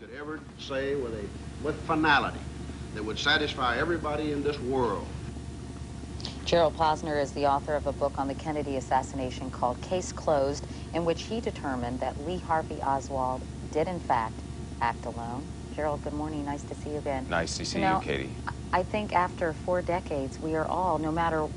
could ever say with a with finality that would satisfy everybody in this world. Gerald Posner is the author of a book on the Kennedy assassination called Case Closed, in which he determined that Lee Harvey Oswald did, in fact, act alone. Gerald, good morning. Nice to see you again. Nice to see you, know, you Katie. I think after four decades, we are all, no matter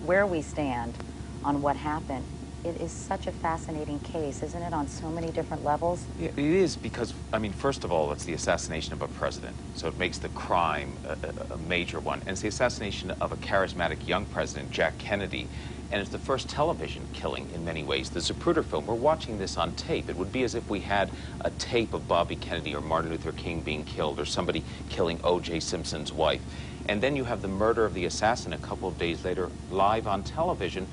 where we stand on what happened, it is such a fascinating case, isn't it, on so many different levels? Yeah, it is because, I mean, first of all, it's the assassination of a president. So it makes the crime a, a, major one. And it's the assassination of a charismatic young president, Jack Kennedy. And it's the first television killing in many ways. The Zapruder film, we're watching this on tape. It would be as if we had a tape of Bobby Kennedy or Martin Luther King being killed or somebody killing O.J. Simpson's wife. And then you have the murder of the assassin a couple of days later live on television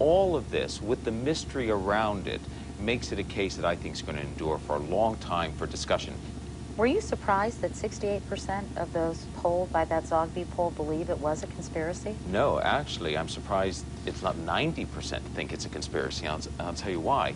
all of this, with the mystery around it, makes it a case that I think is going to endure for a long time for discussion. Were you surprised that 68% of those polled by that Zogby poll believe it was a conspiracy? No, actually, I'm surprised it's not 90% think it's a conspiracy. I'll, I'll tell you why.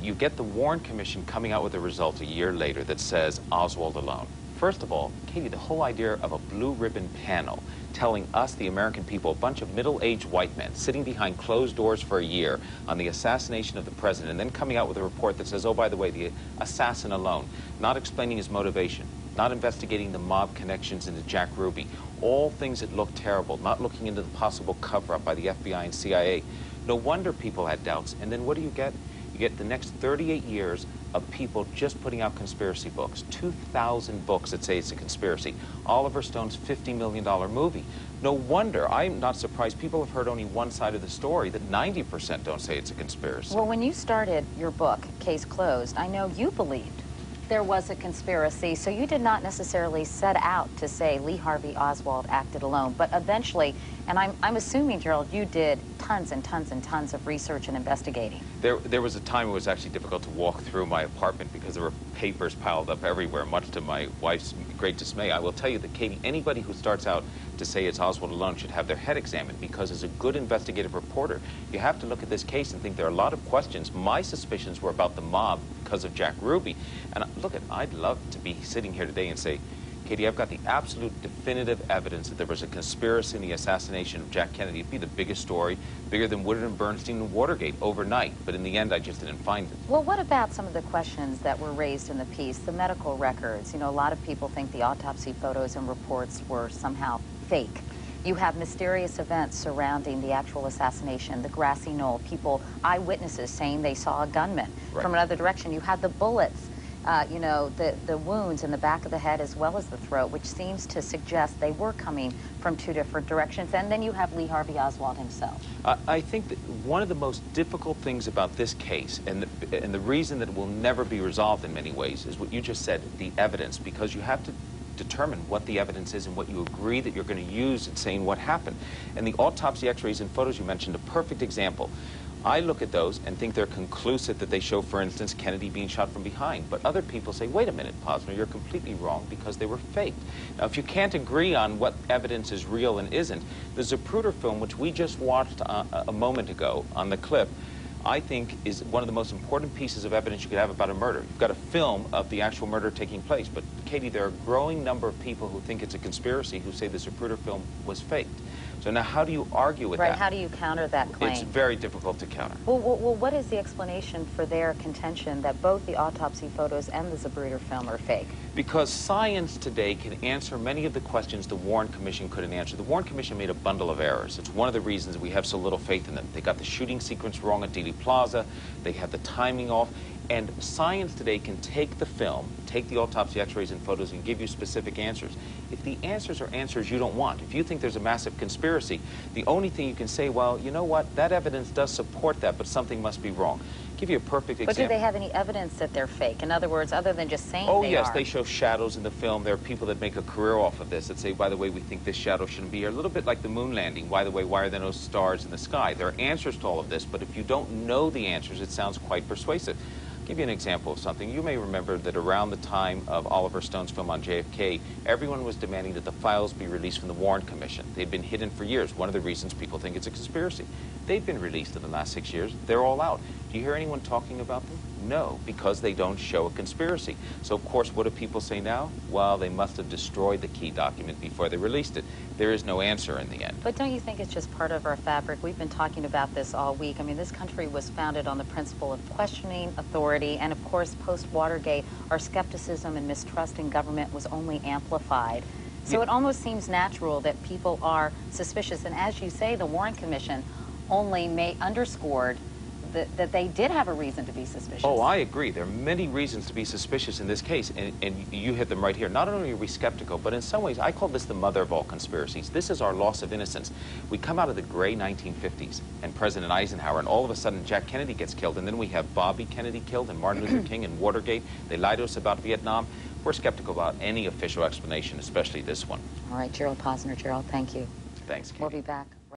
You get the Warren Commission coming out with a result a year later that says Oswald alone. First of all, Katie, the whole idea of a blue ribbon panel telling us, the American people, a bunch of middle-aged white men sitting behind closed doors for a year on the assassination of the president, and then coming out with a report that says, oh, by the way, the assassin alone, not explaining his motivation, not investigating the mob connections into Jack Ruby, all things that look terrible, not looking into the possible cover-up by the FBI and CIA. No wonder people had doubts. And then what do you get? You get the next 38 years of people just putting out conspiracy books. 2,000 books that say it's a conspiracy. Oliver Stone's $50 million movie. No wonder, I'm not surprised, people have heard only one side of the story, that 90% don't say it's a conspiracy. Well, when you started your book, Case Closed, I know you believed there was a conspiracy, so you did not necessarily set out to say Lee Harvey Oswald acted alone, but eventually, and I'm, I'm assuming, Gerald, you did tons and tons and tons of research and investigating. There, there was a time it was actually difficult to walk through my apartment because there were papers piled up everywhere, much to my wife's great dismay. I will tell you that, Katie, anybody who starts out to say it's Oswald alone should have their head examined because as a good investigative reporter, you have to look at this case and think there are a lot of questions. My suspicions were about the mob because of Jack Ruby. And look, at, I'd love to be sitting here today and say, Katie, I've got the absolute definitive evidence that there was a conspiracy in the assassination of Jack Kennedy. It'd be the biggest story, bigger than Woodward and Bernstein and Watergate overnight. But in the end, I just didn't find it. Well, what about some of the questions that were raised in the piece, the medical records? You know, a lot of people think the autopsy photos and reports were somehow fake. You have mysterious events surrounding the actual assassination, the grassy knoll, people, eyewitnesses saying they saw a gunman right. from another direction. You have the bullets, uh, you know, the, the wounds in the back of the head as well as the throat, which seems to suggest they were coming from two different directions. And then you have Lee Harvey Oswald himself. I think that one of the most difficult things about this case, and the, and the reason that it will never be resolved in many ways, is what you just said, the evidence, because you have to determine what the evidence is and what you agree that you're going to use in saying what happened. And the autopsy x-rays and photos you mentioned, a perfect example. I look at those and think they're conclusive that they show, for instance, Kennedy being shot from behind. But other people say, wait a minute, Posner, you're completely wrong because they were faked. Now, if you can't agree on what evidence is real and isn't, the Zapruder film, which we just watched uh, a moment ago on the clip, I think is one of the most important pieces of evidence you could have about a murder. You've got a film of the actual murder taking place, but Katie, there are a growing number of people who think it's a conspiracy who say the Zapruder film was faked. So now how do you argue with right, that? Right, how do you counter that claim? It's very difficult to counter. Well, well, well, what is the explanation for their contention that both the autopsy photos and the Zapruder film are fake? Because science today can answer many of the questions the Warren Commission couldn't answer. The Warren Commission made a bundle of errors. It's one of the reasons we have so little faith in them. They got the shooting sequence wrong at Dealey Plaza. They had the timing off. And science today can take the film, take the autopsy x-rays and photos and give you specific answers. If the answers are answers you don't want, if you think there's a massive conspiracy, the only thing you can say, well, you know what, that evidence does support that, but something must be wrong. I'll give you a perfect example. But do they have any evidence that they're fake? In other words, other than just saying oh, they yes, are? they show shadows in the film. There are people that make a career off of this that say, by the way, we think this shadow shouldn't be here. A little bit like the moon landing. By the way, why are there no stars in the sky? There are answers to all of this, but if you don't know the answers, it sounds quite persuasive give you an example of something. You may remember that around the time of Oliver Stone's film on JFK, everyone was demanding that the files be released from the Warren Commission. They'd been hidden for years. One of the reasons people think it's a conspiracy. They've been released in the last six years. They're all out. Do you hear anyone talking about them? No, because they don't show a conspiracy. So, of course, what do people say now? Well, they must have destroyed the key document before they released it. There is no answer in the end. But don't you think it's just part of our fabric? We've been talking about this all week. I mean, this country was founded on the principle of questioning authority, and of course, post Watergate, our skepticism and mistrust in government was only amplified. So Yeah. it almost seems natural that people are suspicious. And as you say, the Warren Commission only may underscored that, that they did have a reason to be suspicious. Oh, I agree. There are many reasons to be suspicious in this case, and, and you hit them right here. Not only are we skeptical, but in some ways, I call this the mother of all conspiracies. This is our loss of innocence. We come out of the gray 1950s, and President Eisenhower, and all of a sudden Jack Kennedy gets killed, and then we have Bobby Kennedy killed, and Martin Luther King, and Watergate. They lie to us about Vietnam. We're skeptical about any official explanation, especially this one. All right, Gerald Posner. Gerald, thank you. Thanks, Katie. We'll be back.